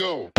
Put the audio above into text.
go.